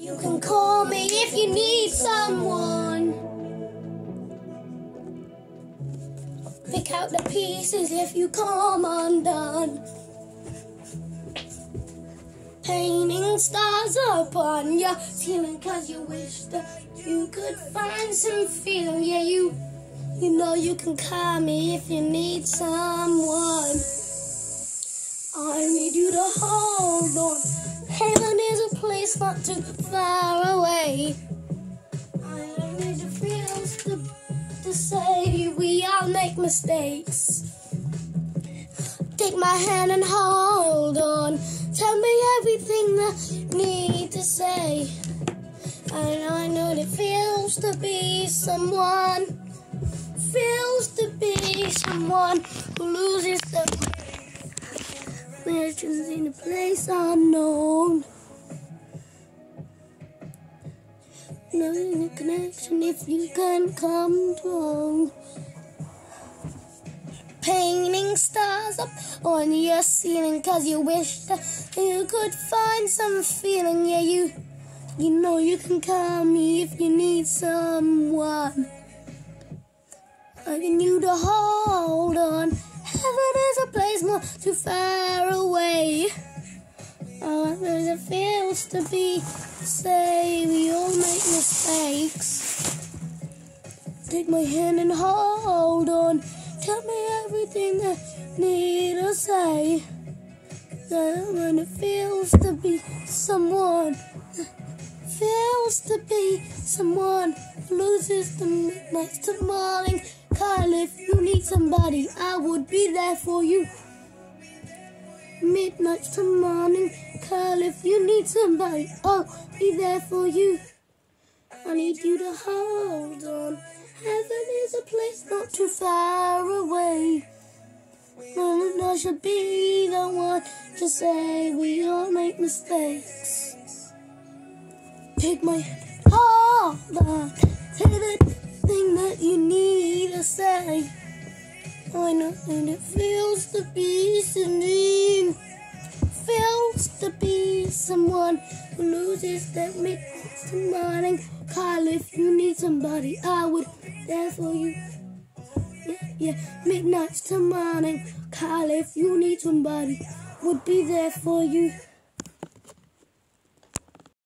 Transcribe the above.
You can call me if you need someone. Pick out the pieces if you come undone. Painting stars upon your ceiling cause you wish that you could find some feeling. Yeah, you you know you can call me if you need someone. I need you to hold on. A place not too far away. I don't need your feels to, to say we all make mistakes. Take my hand and hold on. Tell me everything that you need to say. And I know it feels to be someone. Feels to be someone who loses the Mansions in a place unknown. Knowing a connection if you can come to Painting stars up on your ceiling cause you wish that you could find some feeling. Yeah, you you know you can call me if you need someone. I you to hold on. Heaven is a place more too far away. There's it feels to be. Say we all make mistakes. Take my hand and hold on. Tell me everything that you need to say. When it feels to be someone, feels to be someone loses the midnight to morning. Call if you need somebody, I would be there for you. Midnight to morning, call if you need somebody, I'll be there for you. I need you to hold on. Heaven is a place not too far away. And I should be the one to say we all make mistakes. Take my hand, on. Say the thing that you need to say. I know and it feels to be. Someone who loses their midnight morning. Call if you need somebody. I would be there for you. Yeah, yeah, midnight to morning. Call if you need somebody. Would be there for you.